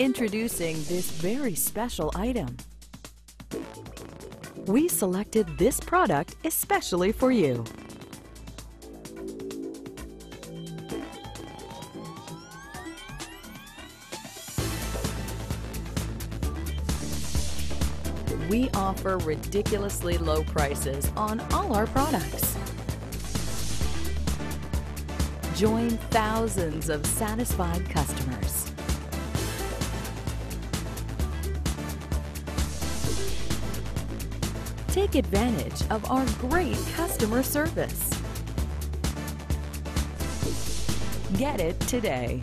Introducing this very special item. We selected this product especially for you. We offer ridiculously low prices on all our products. Join thousands of satisfied customers. Take advantage of our great customer service. Get it today.